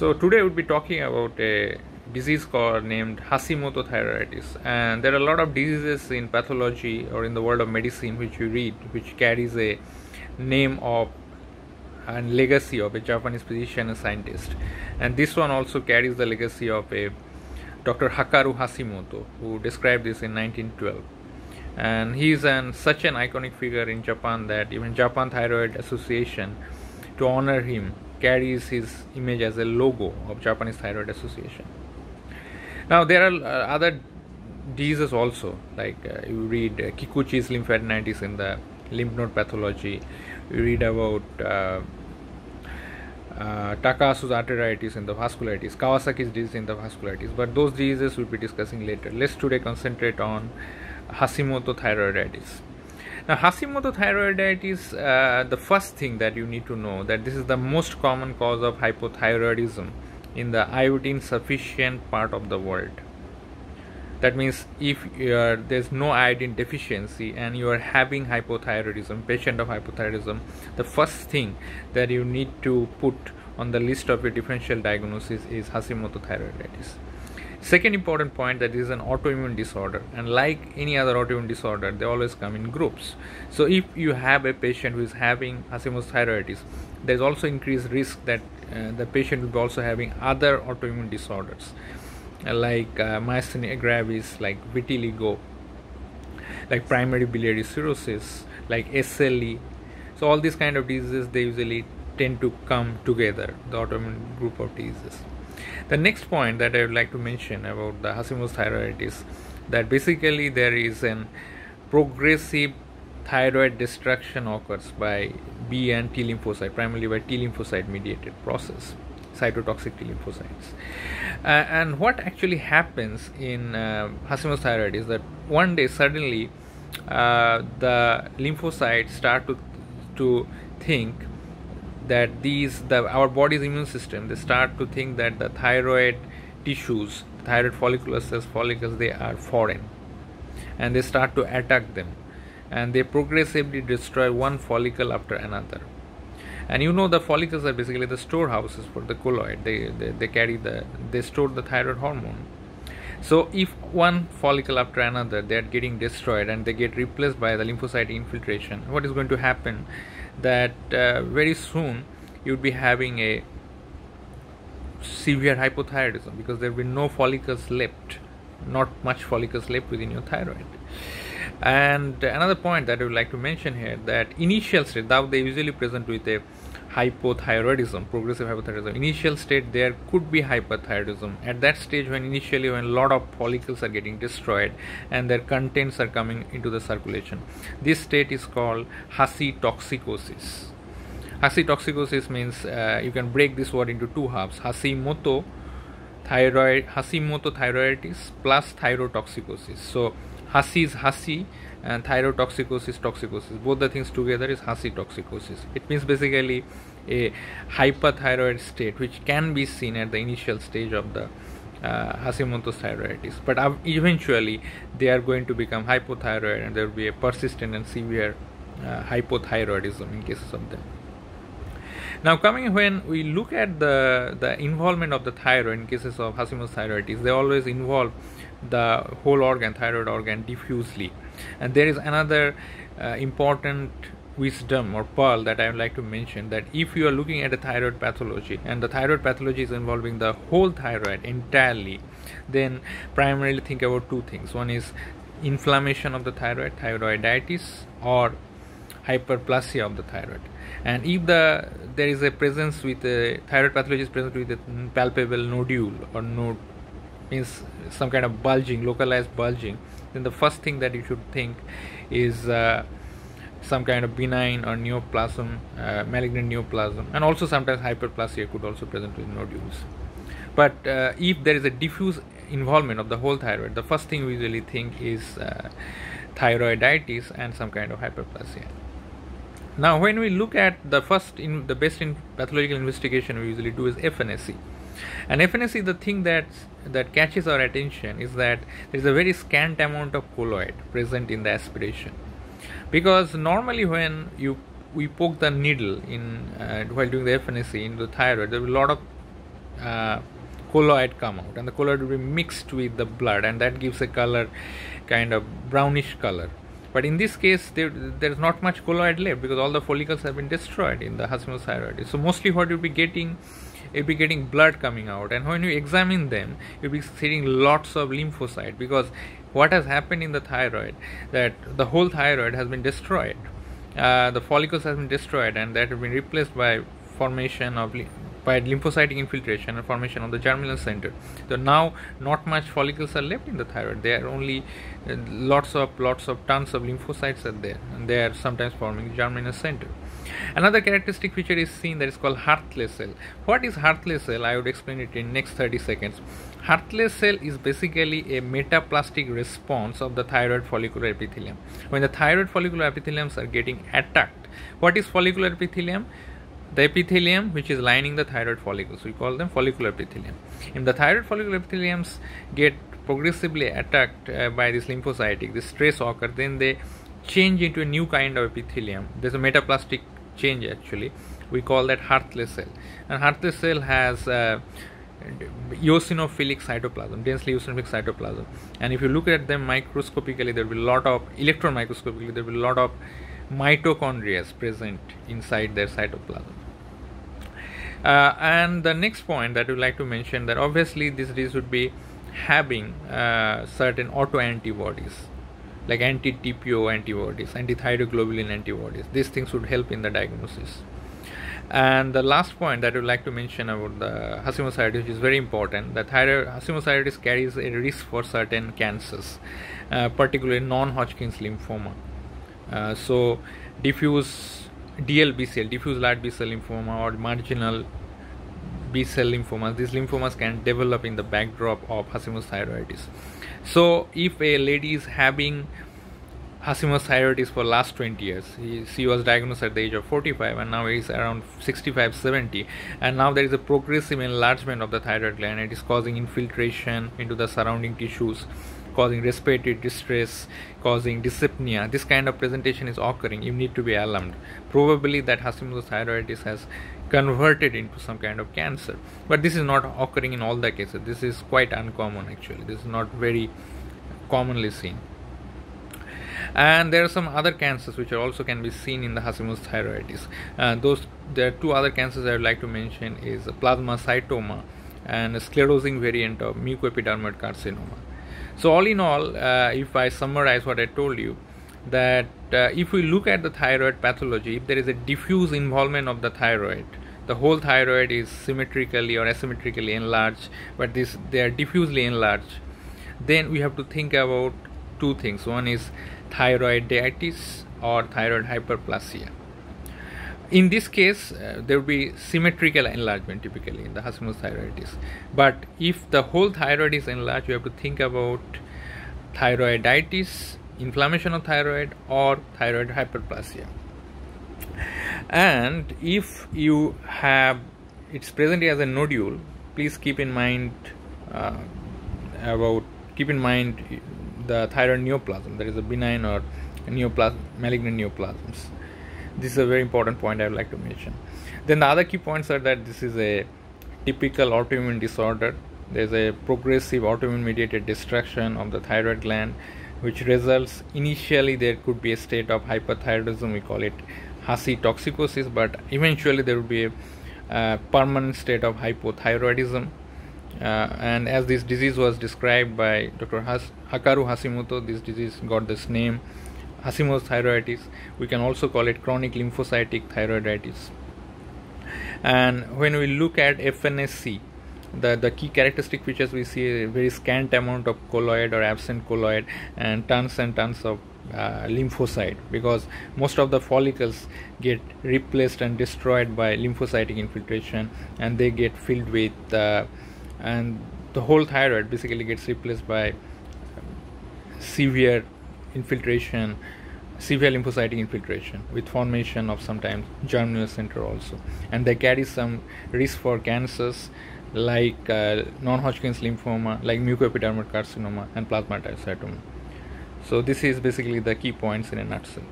So today we'll be talking about a disease called named Hashimoto thyroiditis, and there are a lot of diseases in pathology or in the world of medicine which you read, which carries a name of and legacy of a Japanese physician and scientist, and this one also carries the legacy of a Dr. Hakaru Hashimoto, who described this in 1912 and he is an such an iconic figure in Japan that even Japan Thyroid Association to honor him carries his image as a logo of Japanese Thyroid Association. Now there are uh, other diseases also like uh, you read uh, Kikuchi's lymphadenitis in the lymph node pathology. You read about uh, uh, Takayasu's arteritis in the vasculitis, Kawasaki's disease in the vasculitis, but those diseases we'll be discussing later. Let's today concentrate on Hashimoto thyroiditis. Now, Hashimoto thyroiditis, uh, the first thing that you need to know that this is the most common cause of hypothyroidism in the iodine sufficient part of the world. That means if there's no iodine deficiency and you are having hypothyroidism, patient of hypothyroidism, the first thing that you need to put on the list of your differential diagnosis is Hashimoto thyroiditis. Second important point that is an autoimmune disorder, and like any other autoimmune disorder, they always come in groups. So, if you have a patient who is having Hashimoto's thyroiditis, there is also increased risk that uh, the patient will be also having other autoimmune disorders uh, like uh, myasthenia gravis, like vitiligo, like primary biliary cirrhosis, like SLE. So, all these kind of diseases they usually tend to come together, the autoimmune group of diseases. The next point that I would like to mention about the Hashimoto's thyroid is that basically there is an progressive thyroid destruction occurs by B and T lymphocyte, primarily by T lymphocyte mediated process, cytotoxic T lymphocytes. Uh, and what actually happens in uh, Hashimoto's thyroid is that one day suddenly uh, the lymphocytes start to to think that these the our body's immune system they start to think that the thyroid tissues thyroid follicular cells follicles they are foreign. And they start to attack them. And they progressively destroy one follicle after another. And you know the follicles are basically the storehouses for the colloid. They, they, they carry the they store the thyroid hormone. So if one follicle after another they are getting destroyed and they get replaced by the lymphocyte infiltration what is going to happen that uh, very soon you would be having a severe hypothyroidism because there will be no follicles left not much follicles left within your thyroid. And another point that i would like to mention here that initial state now they usually present with a hypothyroidism progressive hypothyroidism. Initial state there could be hyperthyroidism at that stage when initially when a lot of follicles are getting destroyed and their contents are coming into the circulation this state is called hashitoxicosis hashitoxicosis means uh, you can break this word into two halves hashimoto thyroid hashimoto thyroiditis plus thyrotoxicosis. So hashi is hashi and thyrotoxicosis toxicosis. Both the things together is hashitoxicosis it means basically a hyperthyroid state which can be seen at the initial stage of the uh, Hashimoto's thyroiditis but eventually they are going to become hypothyroid and there will be a persistent and severe uh, hypothyroidism in cases of them. Now coming when we look at the the involvement of the thyroid in cases of Hashimoto's thyroiditis they always involve the whole organ thyroid organ diffusely and there is another uh, important wisdom or pearl that I would like to mention that if you are looking at a thyroid pathology and the thyroid pathology is involving the whole thyroid entirely, then primarily think about two things. One is inflammation of the thyroid, thyroiditis, or hyperplasia of the thyroid. And if the there is a presence with a thyroid pathology is present with a palpable nodule or node means some kind of bulging, localized bulging, then the first thing that you should think is uh, some kind of benign or neoplasm, uh, malignant neoplasm, and also sometimes hyperplasia could also present with nodules. But uh, if there is a diffuse involvement of the whole thyroid, the first thing we usually think is uh, thyroiditis and some kind of hyperplasia. Now, when we look at the first, in the best in pathological investigation, we usually do is FNAC. And FNAC, the thing that that catches our attention is that there is a very scant amount of colloid present in the aspiration, because normally when you we poke the needle in uh, while doing the FNAC into the thyroid, there will be a lot of uh, colloid come out. And the colloid will be mixed with the blood and that gives a color kind of brownish color. But in this case there, there is not much colloid left because all the follicles have been destroyed in the Hashimoto's thyroiditis so mostly what you'll be getting you'll be getting blood coming out and when you examine them you'll be seeing lots of lymphocyte because what has happened in the thyroid that the whole thyroid has been destroyed uh, the follicles have been destroyed and that have been replaced by formation of by lymphocytic infiltration and formation of the germinal center. So now not much follicles are left in the thyroid. There are only uh, lots of lots of tons of lymphocytes are there, and they are sometimes forming germinal center. Another characteristic feature is seen that is called Hürthle cell. What is Hürthle cell? I would explain it in next 30 seconds. Hürthle cell is basically a metaplastic response of the thyroid follicular epithelium. When the thyroid follicular epitheliums are getting attacked, what is follicular epithelium? the epithelium which is lining the thyroid follicles we call them follicular epithelium if the thyroid follicular epitheliums get progressively attacked uh, by this lymphocytic this stress occur then they change into a new kind of epithelium there's a metaplastic change actually we call that Hürthle cell and Hürthle cell has uh, eosinophilic cytoplasm, densely eosinophilic cytoplasm. And if you look at them microscopically, there will be a lot of electron microscopically, there will be a lot of mitochondria present inside their cytoplasm. Uh, and the next point that would like to mention that obviously this disease would be having uh, certain autoantibodies like anti-TPO antibodies, anti-thyroglobulin antibodies. These things would help in the diagnosis. And the last point that I would like to mention about the Hashimoto's is very important. Thyroid Hashimoto's carries a risk for certain cancers, uh, particularly non-Hodgkin's lymphoma. Uh, so diffuse DLBCL, diffuse large B cell lymphoma or marginal B cell lymphomas. These lymphomas can develop in the backdrop of Hashimoto's thyroiditis. So, if a lady is having Hashimoto's thyroiditis for last 20 years, he, she was diagnosed at the age of 45 and now is around 65 70 and now there is a progressive enlargement of the thyroid gland it is causing infiltration into the surrounding tissues causing respiratory distress, causing dyspnea. This kind of presentation is occurring. You need to be alarmed. Probably that Hashimoto's thyroiditis has converted into some kind of cancer. But this is not occurring in all the cases. This is quite uncommon actually. This is not very commonly seen. And there are some other cancers which are also can be seen in the Hashimoto's thyroiditis. Uh, those there are two other cancers I would like to mention is plasma plasmacytoma and a sclerosing variant of mucoepidermoid carcinoma so all in all uh, if i summarize what i told you that uh, if we look at the thyroid pathology if there is a diffuse involvement of the thyroid the whole thyroid is symmetrically or asymmetrically enlarged but this they are diffusely enlarged. Then we have to think about two things. One is thyroiditis or thyroid hyperplasia. In this case uh, there will be symmetrical enlargement typically in the Hashimoto's thyroiditis. But if the whole thyroid is enlarged you have to think about thyroiditis inflammation of thyroid or thyroid hyperplasia and if you have it's present as a nodule please keep in mind uh, about keep in mind the thyroid neoplasm there is a benign or neoplasm malignant neoplasms this is a very important point I would like to mention. Then the other key points are that this is a typical autoimmune disorder. There's a progressive autoimmune mediated destruction of the thyroid gland, which results initially there could be a state of hyperthyroidism. We call it hashitoxicosis, but eventually there will be a uh, permanent state of hypothyroidism. Uh, and as this disease was described by Dr. Has- Hakaru Hashimoto, this disease got this name Hashimoto's thyroiditis. We can also call it chronic lymphocytic thyroiditis. And when we look at FNAC, the, the key characteristic features we see a very scant amount of colloid or absent colloid and tons and tons of uh, lymphocyte because most of the follicles get replaced and destroyed by lymphocytic infiltration and they get filled with uh, and the whole thyroid basically gets replaced by severe infiltration severe lymphocytic infiltration with formation of sometimes germinal center also. And they carry some risk for cancers like uh, non-hodgkin's lymphoma like mucoepidermoid carcinoma and plasmacytoma so this is basically the key points in a nutshell